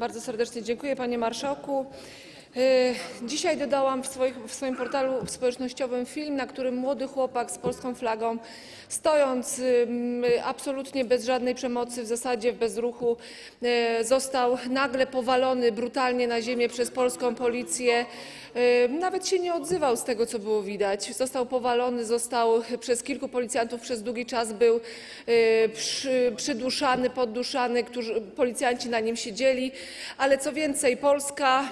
Bardzo serdecznie dziękuję, panie marszałku. E, Dzisiaj dodałam w, swoich, w swoim portalu społecznościowym film, na którym młody chłopak z polską flagą, stojąc absolutnie bez żadnej przemocy, w zasadzie w bezruchu, e, został nagle powalony brutalnie na ziemię przez polską policję. E, Nawet się nie odzywał z tego, co było widać. Został powalony, został przez kilku policjantów przez długi czas był przy, przyduszany, podduszany, którzy, policjanci na nim siedzieli, ale co więcej, Polska,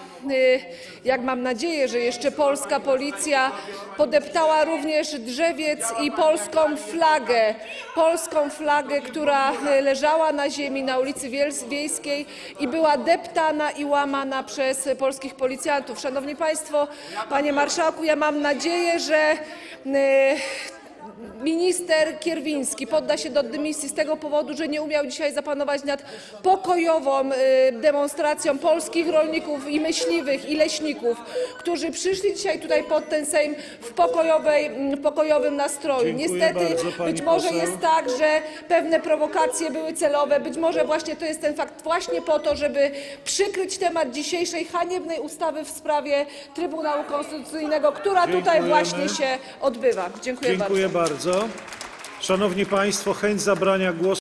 jak mam nadzieję, że jeszcze polska policja podeptała również drzewiec i polską flagę, polską flagę, która e, leżała na ziemi na ulicy Wiejskiej i była deptana i łamana przez polskich policjantów. Szanowni Państwo, Panie Marszałku, ja mam nadzieję, że e, minister Kierwiński podda się do dymisji z tego powodu, że nie umiał dzisiaj zapanować nad pokojową e, demonstracją polskich rolników i myśliwych i leśników, którzy przyszli dzisiaj tutaj pod ten Sejm w pokojowej, m, pokojowym nastroju. Dziękuję Niestety bardzo, być może poseł. jest tak, że pewne prowokacje były celowe, być może właśnie to jest ten fakt właśnie po to, żeby przykryć temat dzisiejszej haniebnej ustawy w sprawie Trybunału Konstytucyjnego, która tutaj właśnie się odbywa. Dziękuję bardzo. Dziękuję bardzo. Szanowni Państwo, chęć zabrania głosu.